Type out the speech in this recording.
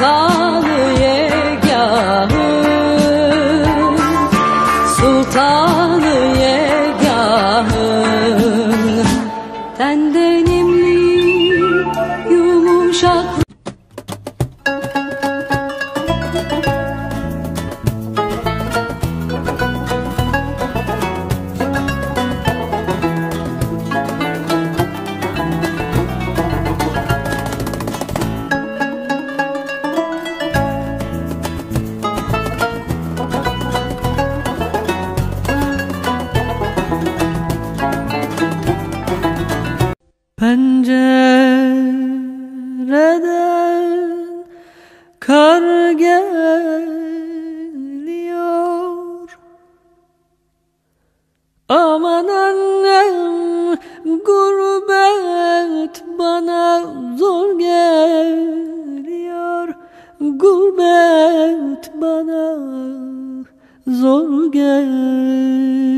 Sultanı yegahı Sultanı yegahı Tendenimli yumuşak Pencereden kar geliyor. Aman annem gurbet bana zor geliyor. Gurbet bana zor geliyor